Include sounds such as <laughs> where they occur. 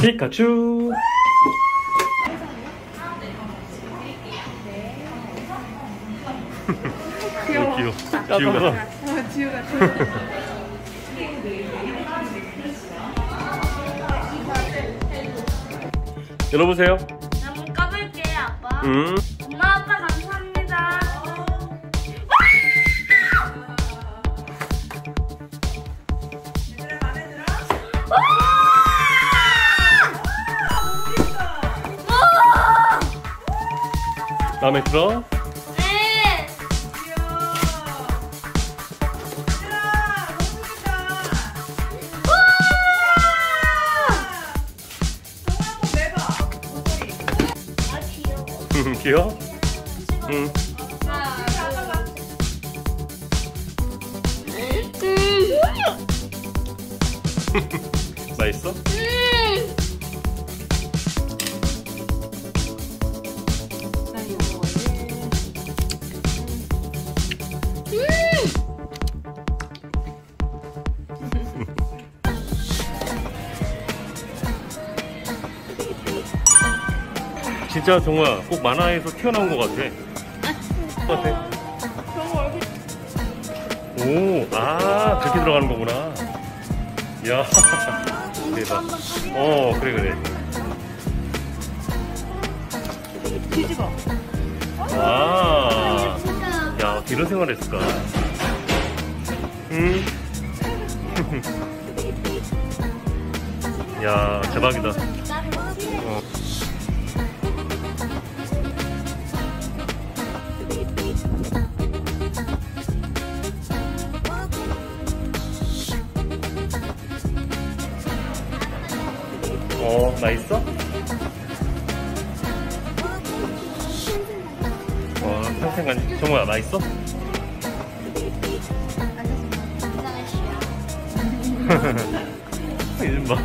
피카츄. 귀여워. 귀여워. 지우가 어, 지우가. 열어보세요? 한번 까볼게요, 아빠. 음. 엄마, 아빠 마음에 들어? 네. 귀여워? 응 맛있어? 진짜 정우야 꼭 만화에서 튀어나온 것 같아. 똑같아 오, 아 그렇게 들어가는 거구나. 야 대박. 어 그래 그래. 뒤집어. 이런 생활을 했을까? 음. <laughs> 야, 대박이다. 어. 어, 나 있어? 와, 평생 간, 정우야, 나 있어? <laughs> 이좀 봐.